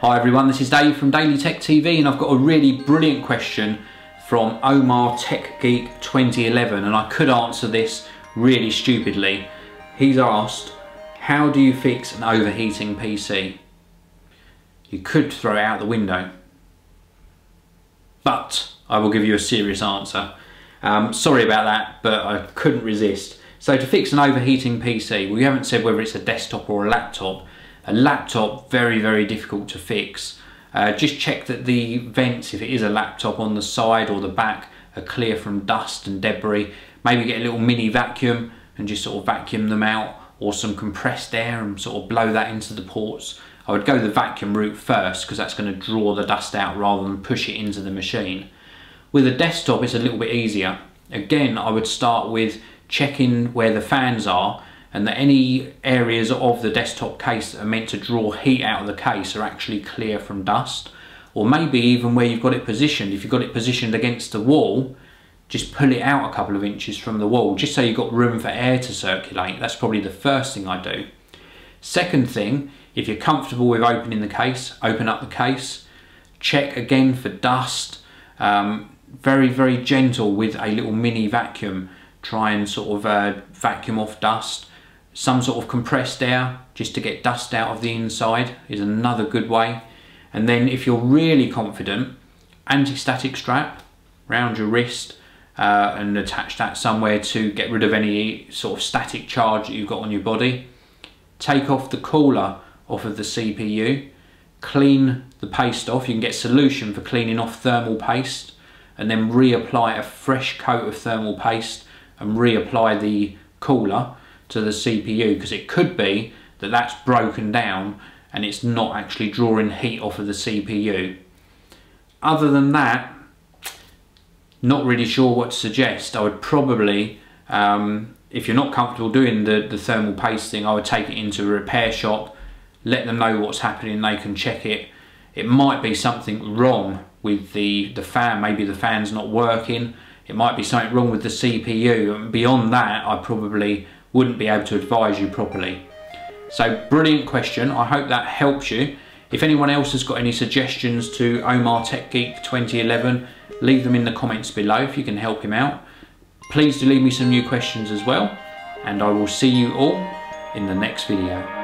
Hi everyone, this is Dave from Daily Tech TV and I've got a really brilliant question from Omar Tech Geek 2011 and I could answer this really stupidly. He's asked, how do you fix an overheating PC? You could throw it out the window, but I will give you a serious answer. Um, sorry about that, but I couldn't resist. So to fix an overheating PC, we haven't said whether it's a desktop or a laptop, a laptop, very, very difficult to fix. Uh, just check that the vents, if it is a laptop on the side or the back, are clear from dust and debris. Maybe get a little mini vacuum and just sort of vacuum them out or some compressed air and sort of blow that into the ports. I would go the vacuum route first because that's going to draw the dust out rather than push it into the machine. With a desktop it's a little bit easier. Again I would start with checking where the fans are and that any areas of the desktop case that are meant to draw heat out of the case are actually clear from dust. Or maybe even where you've got it positioned. If you've got it positioned against the wall just pull it out a couple of inches from the wall. Just so you've got room for air to circulate. That's probably the first thing I do. Second thing if you're comfortable with opening the case open up the case. Check again for dust. Um, very very gentle with a little mini vacuum try and sort of uh, vacuum off dust some sort of compressed air just to get dust out of the inside is another good way. And then if you're really confident, anti-static strap around your wrist uh, and attach that somewhere to get rid of any sort of static charge that you've got on your body. Take off the cooler off of the CPU, clean the paste off. You can get solution for cleaning off thermal paste and then reapply a fresh coat of thermal paste and reapply the cooler to the CPU because it could be that that's broken down and it's not actually drawing heat off of the CPU. Other than that, not really sure what to suggest. I would probably, um, if you're not comfortable doing the, the thermal pasting, I would take it into a repair shop, let them know what's happening, they can check it. It might be something wrong with the, the fan, maybe the fan's not working, it might be something wrong with the CPU, and beyond that I probably wouldn't be able to advise you properly. So brilliant question, I hope that helps you. If anyone else has got any suggestions to Omar Tech Geek 2011, leave them in the comments below if you can help him out. Please do leave me some new questions as well, and I will see you all in the next video.